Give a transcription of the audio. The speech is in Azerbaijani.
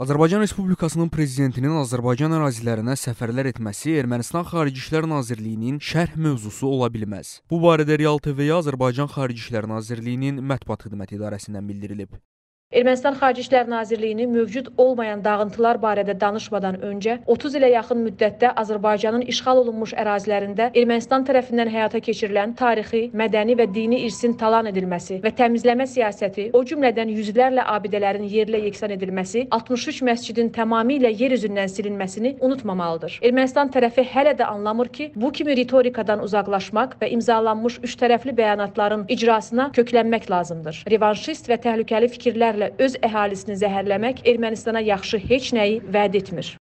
Azərbaycan Respublikasının prezidentinin Azərbaycan ərazilərinə səfərlər etməsi Ermənistan Xarici İşlər Nazirliyinin şərh mövzusu ola bilməz. Bu barədə Real TV-yə Azərbaycan Xarici İşlər Nazirliyinin mətbuat xidməti idarəsindən bildirilib. Ermənistan Xarici İşlər Nazirliyinin mövcud olmayan dağıntılar barədə danışmadan öncə 30 ilə yaxın müddətdə Azərbaycanın işğal olunmuş ərazilərində Ermənistan tərəfindən həyata keçirilən tarixi, mədəni və dini irsin talan edilməsi və təmizləmə siyasəti, o cümlədən yüzlərlə abidələrin yerlə yeksan edilməsi, 63 məscidin tamamilə yer üzündən silinməsini unutmamalıdır. Ermənistan tərəfi hələ də anlamır ki, bu kimi ritorikadan uzaqlaşmaq və imzalanmış üçtərəfli bəyanatların icrasına köklənmək lazımdır. Revanşist və təhlükəli fikirlərlə öz əhalisini zəhərləmək Ermənistana yaxşı heç nəyi vəd etmir.